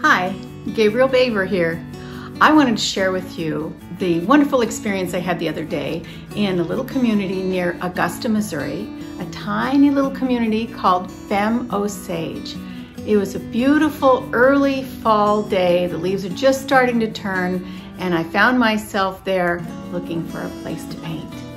Hi, Gabriele Baber here. I wanted to share with you the wonderful experience I had the other day in a little community near Augusta, Missouri, a tiny little community called Femme Osage. It was a beautiful early fall day. The leaves are just starting to turn and I found myself there looking for a place to paint.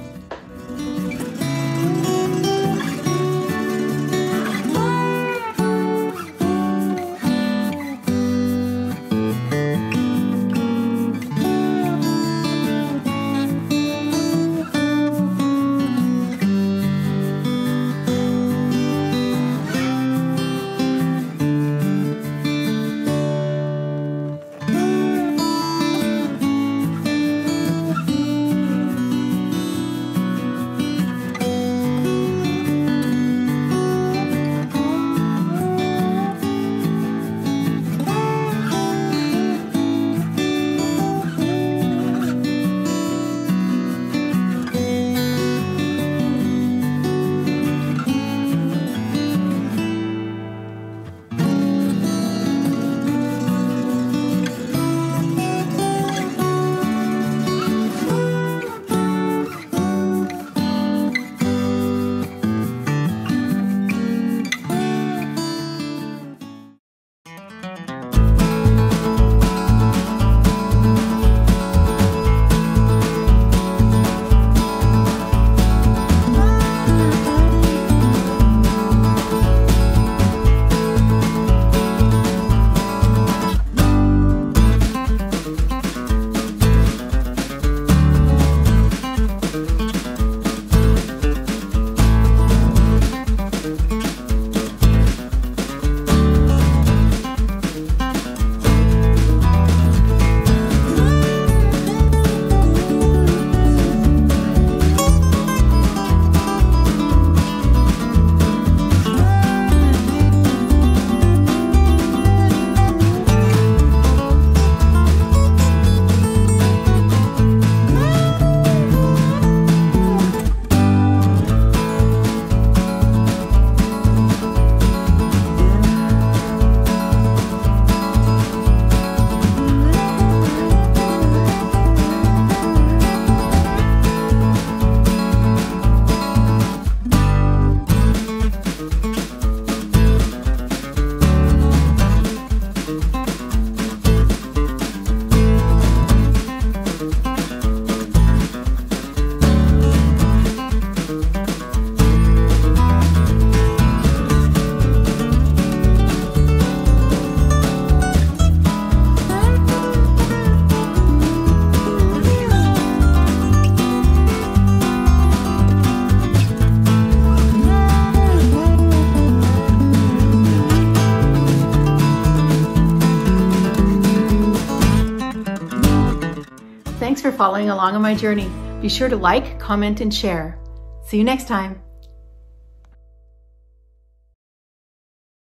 Thanks for following along on my journey. Be sure to like, comment, and share. See you next time.